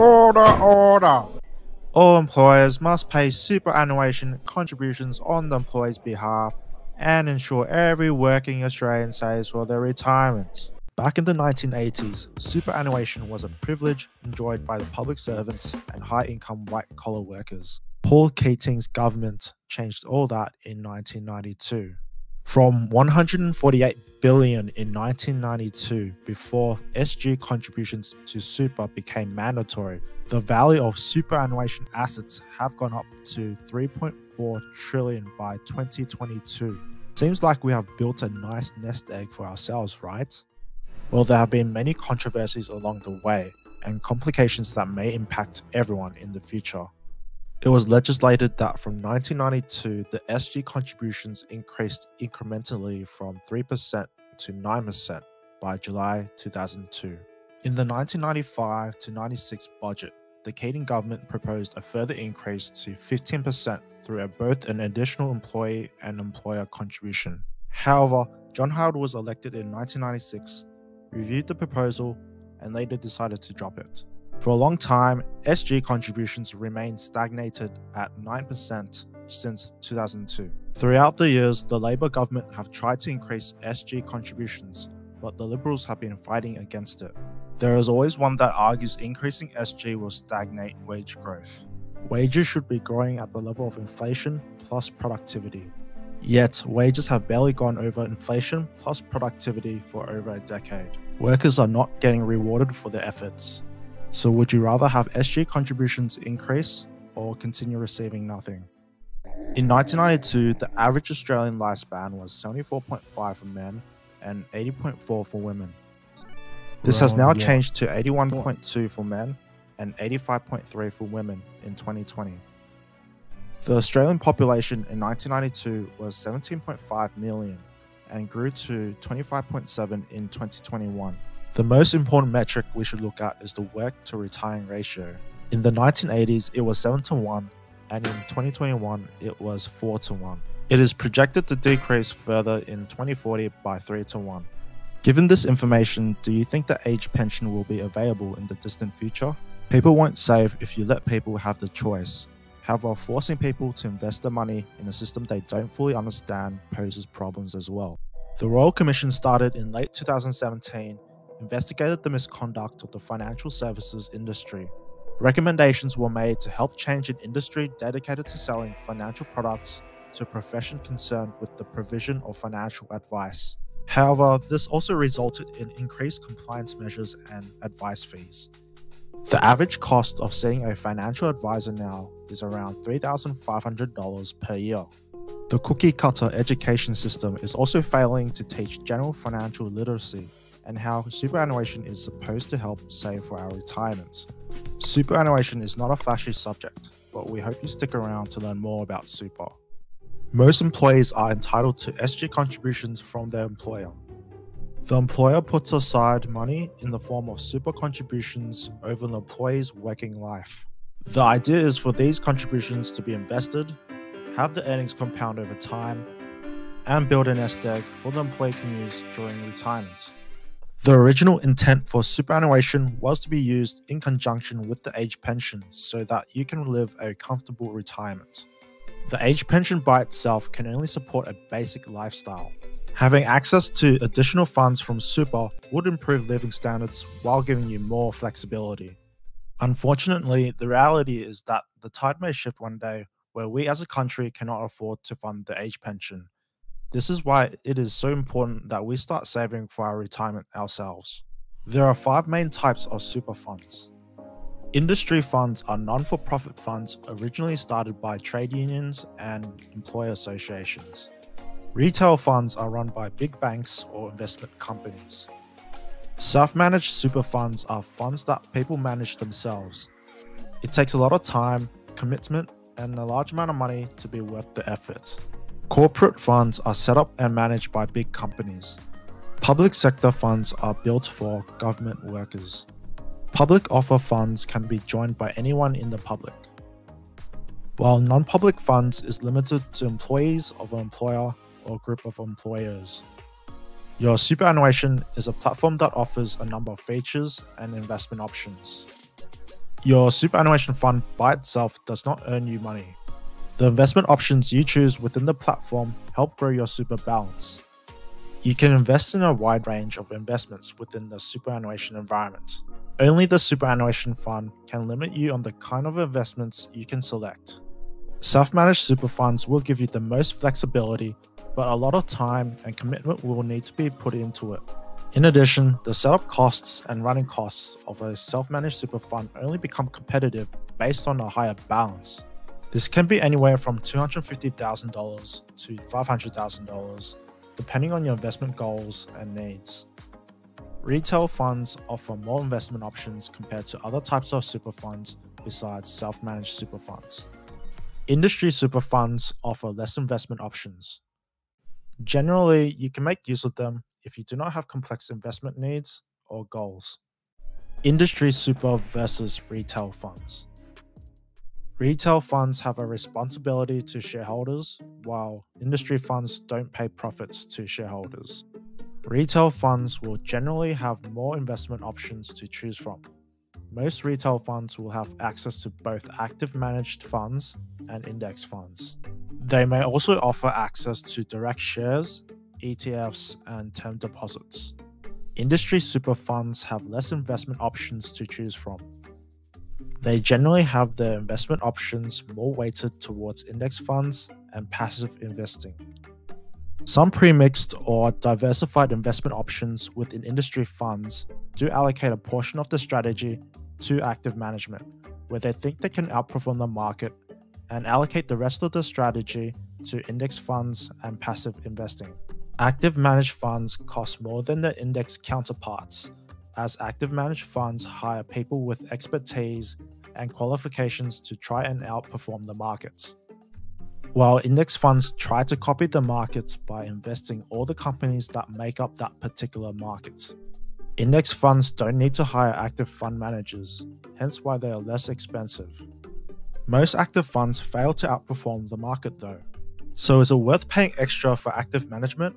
Order, order! All employers must pay superannuation contributions on the employee's behalf and ensure every working Australian saves for their retirement. Back in the 1980s, superannuation was a privilege enjoyed by the public servants and high income white collar workers. Paul Keating's government changed all that in 1992. From 148 billion in 1992 before SG contributions to super became mandatory, the value of superannuation assets have gone up to 3.4 trillion by 2022. Seems like we have built a nice nest egg for ourselves, right? Well, there have been many controversies along the way and complications that may impact everyone in the future. It was legislated that from 1992, the SG contributions increased incrementally from 3% to 9% by July 2002. In the 1995 to 96 budget, the Keating government proposed a further increase to 15% through both an additional employee and employer contribution. However, John Howard was elected in 1996, reviewed the proposal, and later decided to drop it. For a long time, SG contributions remained stagnated at 9% since 2002. Throughout the years, the Labour government have tried to increase SG contributions, but the Liberals have been fighting against it. There is always one that argues increasing SG will stagnate wage growth. Wages should be growing at the level of inflation plus productivity. Yet, wages have barely gone over inflation plus productivity for over a decade. Workers are not getting rewarded for their efforts. So, would you rather have SG contributions increase or continue receiving nothing? In 1992, the average Australian lifespan was 74.5 for men and 80.4 for women. This has now changed to 81.2 for men and 85.3 for women in 2020. The Australian population in 1992 was 17.5 million and grew to 25.7 in 2021. The most important metric we should look at is the work to retiring ratio. In the 1980s, it was 7 to 1, and in 2021, it was 4 to 1. It is projected to decrease further in 2040 by 3 to 1. Given this information, do you think the age pension will be available in the distant future? People won't save if you let people have the choice. However, forcing people to invest their money in a system they don't fully understand poses problems as well. The Royal Commission started in late 2017 investigated the misconduct of the financial services industry. Recommendations were made to help change an industry dedicated to selling financial products to a profession concerned with the provision of financial advice. However, this also resulted in increased compliance measures and advice fees. The average cost of seeing a financial advisor now is around $3,500 per year. The cookie cutter education system is also failing to teach general financial literacy and how superannuation is supposed to help save for our retirement. Superannuation is not a flashy subject, but we hope you stick around to learn more about super. Most employees are entitled to SG contributions from their employer. The employer puts aside money in the form of super contributions over the employee's working life. The idea is for these contributions to be invested, have the earnings compound over time, and build a nest egg for the employee can use during retirement. The original intent for superannuation was to be used in conjunction with the age pension so that you can live a comfortable retirement. The age pension by itself can only support a basic lifestyle. Having access to additional funds from super would improve living standards while giving you more flexibility. Unfortunately, the reality is that the tide may shift one day where we as a country cannot afford to fund the age pension. This is why it is so important that we start saving for our retirement ourselves. There are five main types of super funds. Industry funds are non for profit funds originally started by trade unions and employer associations. Retail funds are run by big banks or investment companies. Self managed super funds are funds that people manage themselves. It takes a lot of time, commitment, and a large amount of money to be worth the effort. Corporate funds are set up and managed by big companies. Public sector funds are built for government workers. Public offer funds can be joined by anyone in the public, while non public funds is limited to employees of an employer or group of employers. Your superannuation is a platform that offers a number of features and investment options. Your superannuation fund by itself does not earn you money. The investment options you choose within the platform help grow your super balance. You can invest in a wide range of investments within the superannuation environment. Only the superannuation fund can limit you on the kind of investments you can select. Self managed super funds will give you the most flexibility, but a lot of time and commitment will need to be put into it. In addition, the setup costs and running costs of a self managed super fund only become competitive based on a higher balance. This can be anywhere from $250,000 to $500,000, depending on your investment goals and needs. Retail funds offer more investment options compared to other types of super funds besides self managed super funds. Industry super funds offer less investment options. Generally, you can make use of them if you do not have complex investment needs or goals. Industry super versus retail funds. Retail funds have a responsibility to shareholders, while industry funds don't pay profits to shareholders. Retail funds will generally have more investment options to choose from. Most retail funds will have access to both active managed funds and index funds. They may also offer access to direct shares, ETFs, and term deposits. Industry super funds have less investment options to choose from. They generally have their investment options more weighted towards index funds and passive investing. Some premixed or diversified investment options within industry funds do allocate a portion of the strategy to active management, where they think they can outperform the market, and allocate the rest of the strategy to index funds and passive investing. Active managed funds cost more than their index counterparts as active managed funds hire people with expertise and qualifications to try and outperform the markets. While index funds try to copy the markets by investing all the companies that make up that particular market. Index funds don't need to hire active fund managers, hence why they are less expensive. Most active funds fail to outperform the market though. So is it worth paying extra for active management?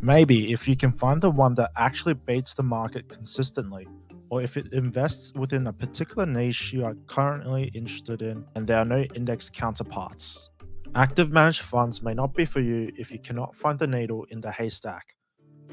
Maybe if you can find the one that actually beats the market consistently, or if it invests within a particular niche you are currently interested in and there are no index counterparts. Active managed funds may not be for you if you cannot find the needle in the haystack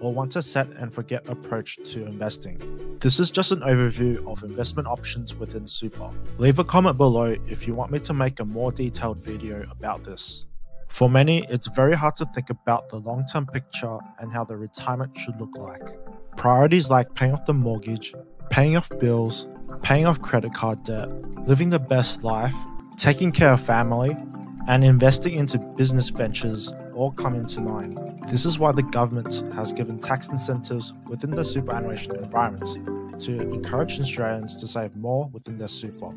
or want a set and forget approach to investing. This is just an overview of investment options within Super. Leave a comment below if you want me to make a more detailed video about this. For many, it's very hard to think about the long term picture and how the retirement should look like. Priorities like paying off the mortgage, paying off bills, paying off credit card debt, living the best life, taking care of family, and investing into business ventures all come into mind. This is why the government has given tax incentives within the superannuation environment to encourage Australians to save more within their super.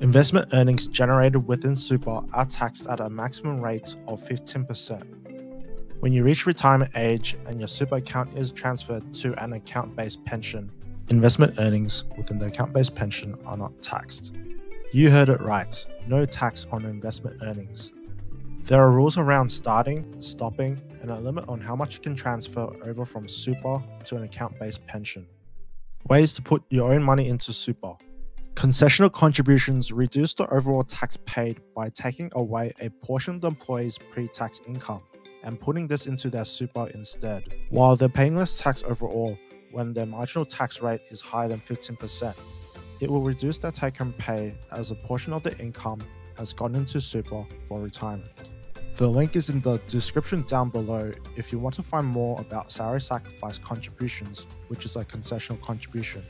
Investment earnings generated within super are taxed at a maximum rate of 15%. When you reach retirement age and your super account is transferred to an account based pension, investment earnings within the account based pension are not taxed. You heard it right no tax on investment earnings. There are rules around starting, stopping, and a limit on how much you can transfer over from super to an account based pension. Ways to put your own money into super. Concessional contributions reduce the overall tax paid by taking away a portion of the employee's pre tax income and putting this into their super instead. While they're paying less tax overall when their marginal tax rate is higher than 15%, it will reduce their take home pay as a portion of the income has gone into super for retirement. The link is in the description down below if you want to find more about salary sacrifice contributions, which is a concessional contribution.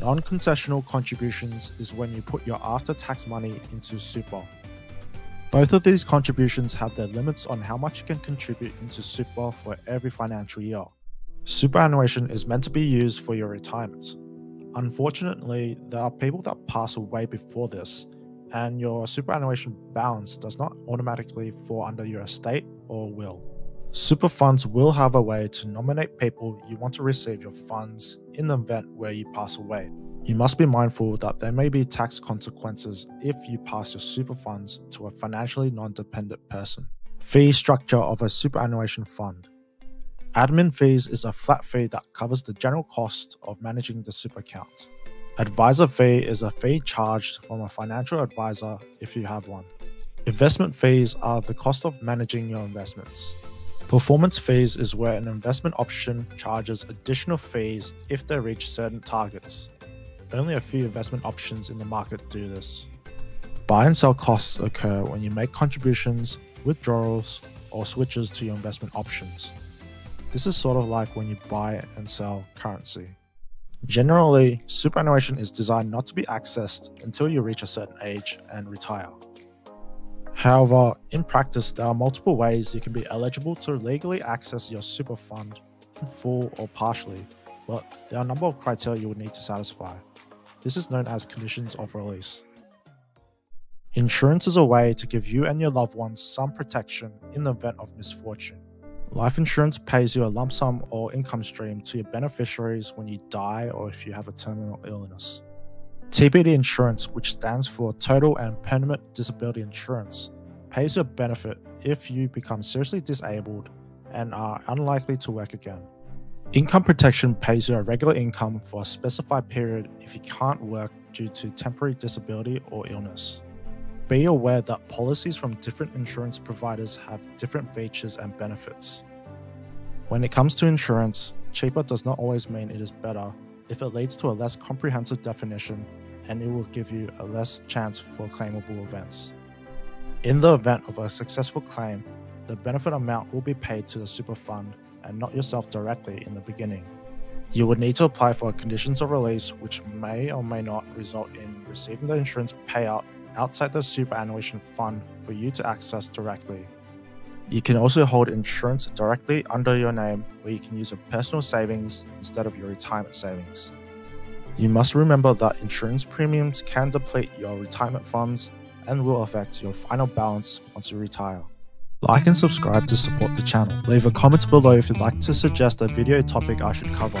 Non concessional contributions is when you put your after tax money into super. Both of these contributions have their limits on how much you can contribute into super for every financial year. Superannuation is meant to be used for your retirement. Unfortunately, there are people that pass away before this, and your superannuation balance does not automatically fall under your estate or will. Super funds will have a way to nominate people you want to receive your funds in the event where you pass away. You must be mindful that there may be tax consequences if you pass your super funds to a financially non dependent person. Fee structure of a superannuation fund. Admin fees is a flat fee that covers the general cost of managing the super account. Advisor fee is a fee charged from a financial advisor if you have one. Investment fees are the cost of managing your investments. Performance fees is where an investment option charges additional fees if they reach certain targets. Only a few investment options in the market do this. Buy and sell costs occur when you make contributions, withdrawals, or switches to your investment options. This is sort of like when you buy and sell currency. Generally, superannuation is designed not to be accessed until you reach a certain age and retire. However, in practice, there are multiple ways you can be eligible to legally access your super fund in full or partially, but there are a number of criteria you would need to satisfy. This is known as conditions of release. Insurance is a way to give you and your loved ones some protection in the event of misfortune. Life insurance pays you a lump sum or income stream to your beneficiaries when you die or if you have a terminal illness. TPD insurance, which stands for Total and Permanent Disability Insurance, pays a benefit if you become seriously disabled and are unlikely to work again. Income protection pays you a regular income for a specified period if you can't work due to temporary disability or illness. Be aware that policies from different insurance providers have different features and benefits. When it comes to insurance, cheaper does not always mean it is better if it leads to a less comprehensive definition and it will give you a less chance for claimable events. In the event of a successful claim, the benefit amount will be paid to the super fund and not yourself directly in the beginning. You would need to apply for conditions of release, which may or may not result in receiving the insurance payout outside the superannuation fund for you to access directly. You can also hold insurance directly under your name where you can use your personal savings instead of your retirement savings. You must remember that insurance premiums can deplete your retirement funds and will affect your final balance once you retire. Like and subscribe to support the channel. Leave a comment below if you'd like to suggest a video topic I should cover.